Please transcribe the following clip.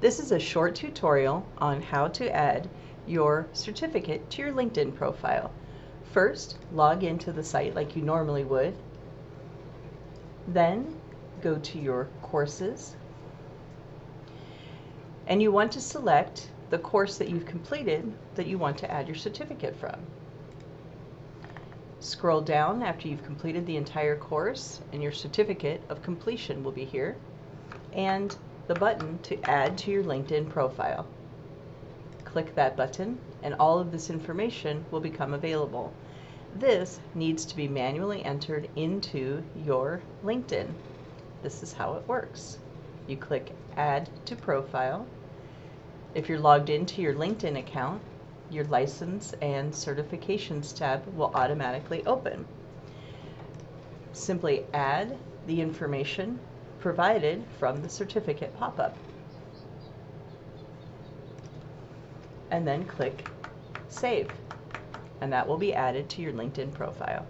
This is a short tutorial on how to add your certificate to your LinkedIn profile. First, log into the site like you normally would. Then, go to your courses. And you want to select the course that you've completed that you want to add your certificate from. Scroll down after you've completed the entire course and your certificate of completion will be here and the button to add to your LinkedIn profile. Click that button and all of this information will become available. This needs to be manually entered into your LinkedIn. This is how it works. You click add to profile. If you're logged into your LinkedIn account, your license and certifications tab will automatically open. Simply add the information provided from the certificate pop-up. And then click Save. And that will be added to your LinkedIn profile.